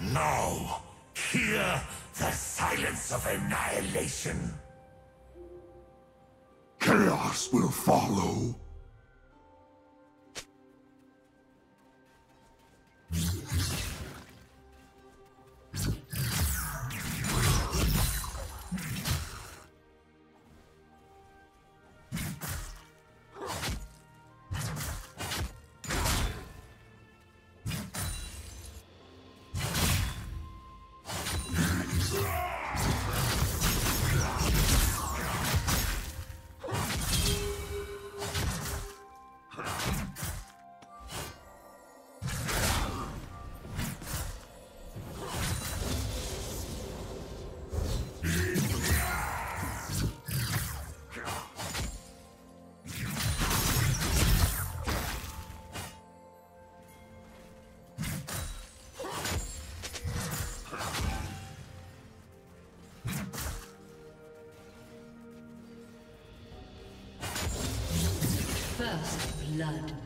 Now, hear the silence of annihilation. Chaos will follow. Blood.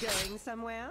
Going somewhere?